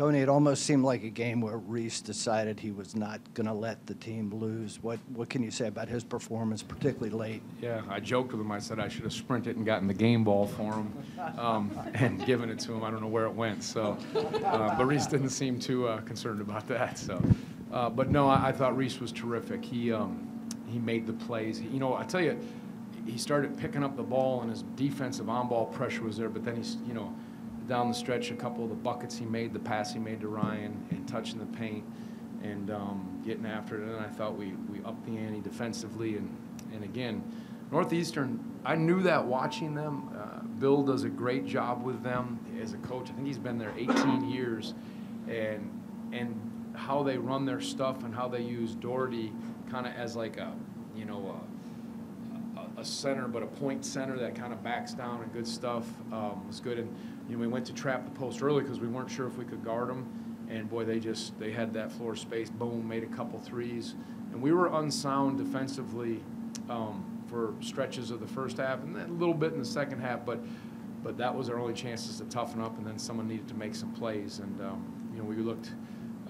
Tony, it almost seemed like a game where Reece decided he was not going to let the team lose. What, what can you say about his performance, particularly late? Yeah, I joked with him. I said I should have sprinted and gotten the game ball for him um, and given it to him. I don't know where it went. So, uh, but Reece didn't seem too uh, concerned about that. So, uh, but no, I, I thought Reece was terrific. He um, he made the plays. He, you know, I tell you, he started picking up the ball and his defensive on-ball pressure was there. But then he's, you know, down the stretch, a couple of the buckets he made, the pass he made to Ryan, and touching the paint and um, getting after it. And I thought we, we upped the ante defensively. And, and again, Northeastern, I knew that watching them. Uh, Bill does a great job with them as a coach. I think he's been there 18 years. And, and how they run their stuff and how they use Doherty kind of as like a, you know, a, a center, but a point center that kind of backs down and good stuff um, was good. And you know, we went to trap the post early because we weren't sure if we could guard them. And boy, they just they had that floor space. Boom, made a couple threes, and we were unsound defensively um, for stretches of the first half, and then a little bit in the second half. But but that was our only chances to toughen up, and then someone needed to make some plays. And um, you know, we looked.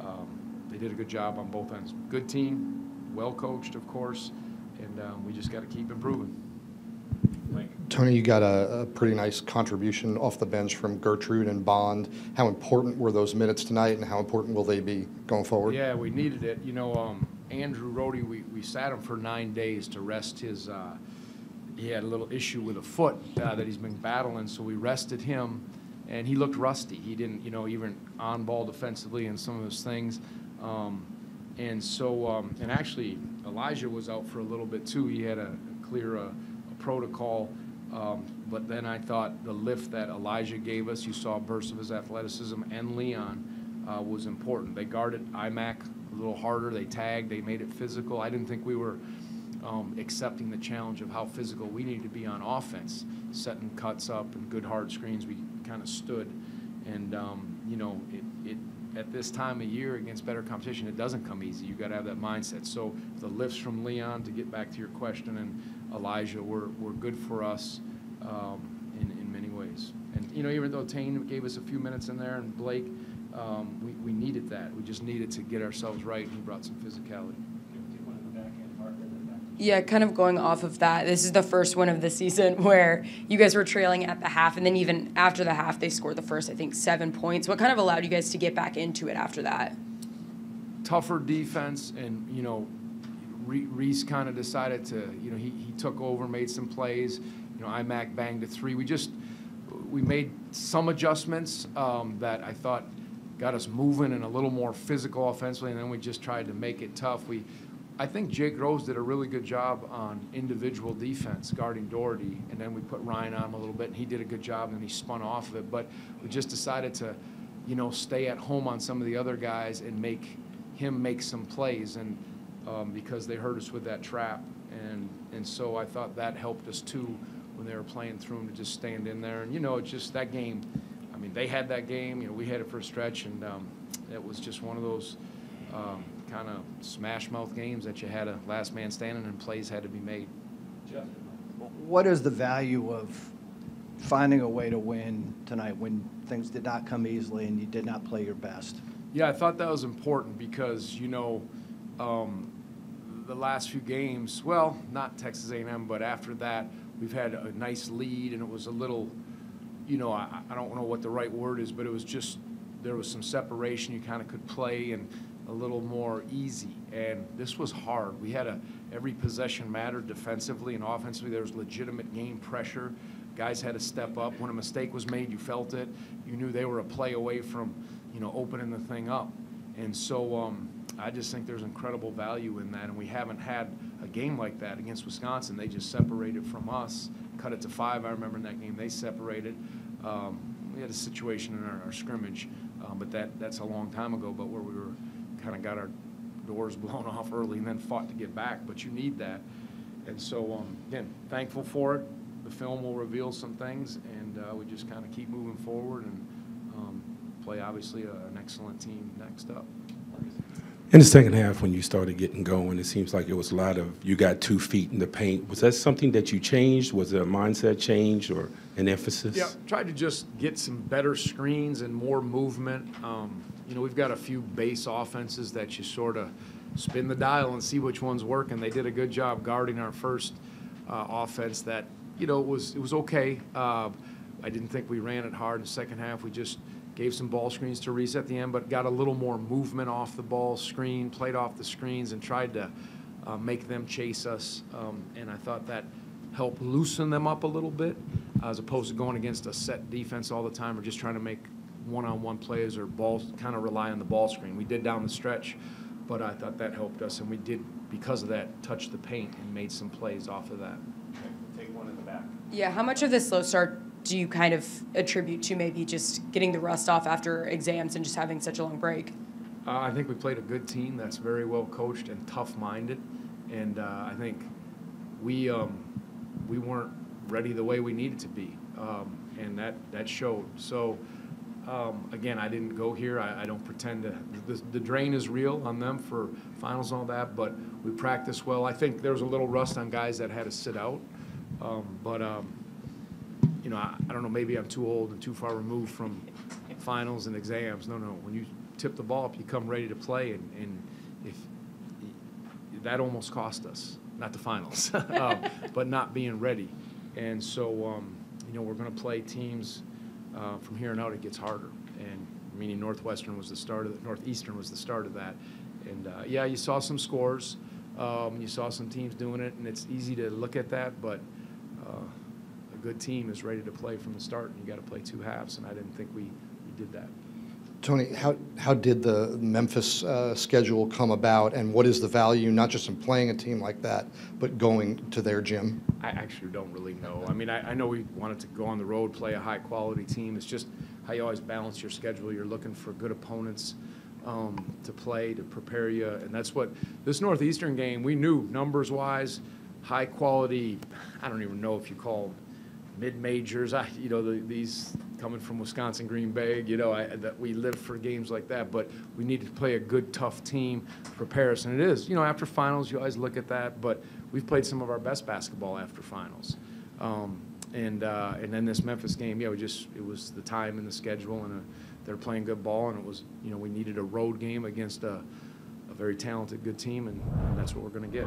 Um, they did a good job on both ends. Good team, well coached, of course, and um, we just got to keep improving. Tony, you got a, a pretty nice contribution off the bench from Gertrude and Bond. How important were those minutes tonight, and how important will they be going forward? Yeah, we needed it. You know, um, Andrew Rohde, we, we sat him for nine days to rest his. Uh, he had a little issue with a foot uh, that he's been battling, so we rested him, and he looked rusty. He didn't, you know, even on ball defensively and some of those things. Um, and so, um, and actually, Elijah was out for a little bit too. He had a clear uh, protocol. Um, but then I thought the lift that Elijah gave us, you saw a burst of his athleticism, and Leon uh, was important. They guarded IMAC a little harder. They tagged. They made it physical. I didn't think we were um, accepting the challenge of how physical we needed to be on offense, setting cuts up and good hard screens. We kind of stood, and um, you know, it, it at this time of year against better competition, it doesn't come easy. You've got to have that mindset. So the lifts from Leon, to get back to your question, and Elijah were, were good for us um, in, in many ways. And, you know, even though Taine gave us a few minutes in there and Blake, um, we, we needed that. We just needed to get ourselves right, and he brought some physicality. Yeah, kind of going off of that, this is the first one of the season where you guys were trailing at the half, and then even after the half, they scored the first, I think, seven points. What kind of allowed you guys to get back into it after that? Tougher defense, and, you know, Reece kind of decided to, you know, he, he took over, made some plays. You know, IMAC banged a three. We just, we made some adjustments um, that I thought got us moving and a little more physical offensively, and then we just tried to make it tough. We, I think Jake Groves did a really good job on individual defense guarding Doherty, and then we put Ryan on him a little bit, and he did a good job, and then he spun off of it. But we just decided to, you know, stay at home on some of the other guys and make him make some plays, and um, because they hurt us with that trap, and and so I thought that helped us too when they were playing through him to just stand in there, and you know, it's just that game. I mean, they had that game, you know, we had it for a stretch, and um, it was just one of those. Um, kind of smash mouth games that you had a last man standing and plays had to be made. What is the value of finding a way to win tonight when things did not come easily and you did not play your best? Yeah, I thought that was important because you know um, the last few games. Well, not Texas A&M, but after that we've had a nice lead and it was a little, you know, I, I don't know what the right word is, but it was just there was some separation. You kind of could play and a little more easy. And this was hard. We had a every possession mattered defensively and offensively. There was legitimate game pressure. Guys had to step up. When a mistake was made, you felt it. You knew they were a play away from, you know, opening the thing up. And so um, I just think there's incredible value in that. And we haven't had a game like that against Wisconsin. They just separated from us, cut it to five. I remember in that game they separated. Um, we had a situation in our, our scrimmage, um, but that that's a long time ago. But where we were of got our doors blown off early and then fought to get back, but you need that. And so, um, again, thankful for it. The film will reveal some things, and uh, we just kind of keep moving forward and um, play, obviously, a, an excellent team next up. In the second half, when you started getting going, it seems like it was a lot of you got two feet in the paint. Was that something that you changed? Was it a mindset change or an emphasis? Yeah, tried to just get some better screens and more movement. Um, you know, we've got a few base offenses that you sort of spin the dial and see which one's working. They did a good job guarding our first uh, offense that, you know, it was, it was okay. Uh, I didn't think we ran it hard in the second half. We just gave some ball screens to Reece at the end, but got a little more movement off the ball screen, played off the screens, and tried to uh, make them chase us. Um, and I thought that helped loosen them up a little bit, as opposed to going against a set defense all the time or just trying to make one-on-one plays or balls, kind of rely on the ball screen. We did down the stretch, but I thought that helped us, and we did, because of that, touch the paint and made some plays off of that. Take one in the back. Yeah, how much of this slow start do you kind of attribute to maybe just getting the rust off after exams and just having such a long break? Uh, I think we played a good team that's very well coached and tough-minded, and uh, I think we um, we weren't ready the way we needed to be, um, and that that showed. So. Um, again, I didn't go here. I, I don't pretend to. The, the drain is real on them for finals and all that, but we practiced well. I think there was a little rust on guys that had to sit out, um, but um, you know, I, I don't know, maybe I'm too old and too far removed from finals and exams. No, no, when you tip the ball up, you come ready to play, and, and if, that almost cost us, not the finals, um, but not being ready. And so, um, you know, we're gonna play teams, uh, from here on out, it gets harder. And, meaning Northwestern was the start of, the, Northeastern was the start of that. And, uh, yeah, you saw some scores, um, you saw some teams doing it, and it's easy to look at that, but, uh, a good team is ready to play from the start, and you got to play two halves, and I didn't think we, we did that. Tony, how, how did the Memphis uh, schedule come about, and what is the value, not just in playing a team like that, but going to their gym? I actually don't really know. I mean, I, I know we wanted to go on the road, play a high-quality team. It's just how you always balance your schedule. You're looking for good opponents um, to play, to prepare you, and that's what, this Northeastern game, we knew numbers-wise, high-quality, I don't even know if you call mid-majors, I, you know, the, these coming from Wisconsin, Green Bay, you know, I, that we live for games like that, but we need to play a good, tough team to prepare us, and it is, you know, after finals, you always look at that, but we've played some of our best basketball after finals. Um, and, uh, and then this Memphis game, yeah, we just, it was the time and the schedule, and uh they're playing good ball, and it was, you know, we needed a road game against a, a very talented, good team, and, and that's what we're gonna get.